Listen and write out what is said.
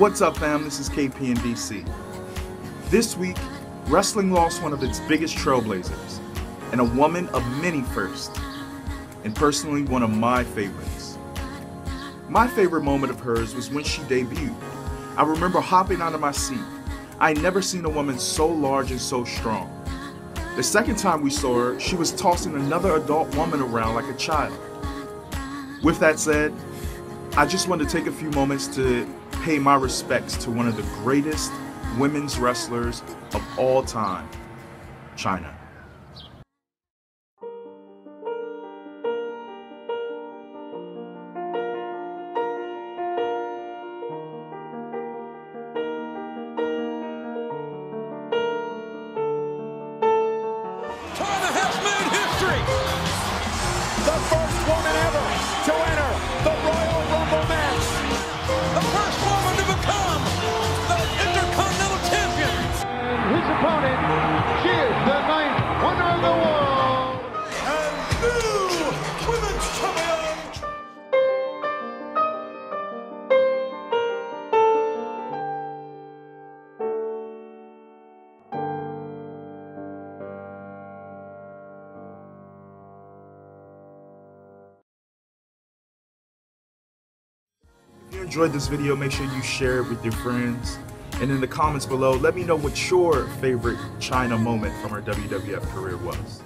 What's up, fam? This is KP in DC. This week, wrestling lost one of its biggest trailblazers, and a woman of many firsts, and personally one of my favorites. My favorite moment of hers was when she debuted. I remember hopping out of my seat. I had never seen a woman so large and so strong. The second time we saw her, she was tossing another adult woman around like a child. With that said, I just want to take a few moments to pay my respects to one of the greatest women's wrestlers of all time, Chyna. She is the ninth of the world. And new Women's Champion. If you enjoyed this video, make sure you share it with your friends. And in the comments below, let me know what your favorite Chyna moment from her WWF career was.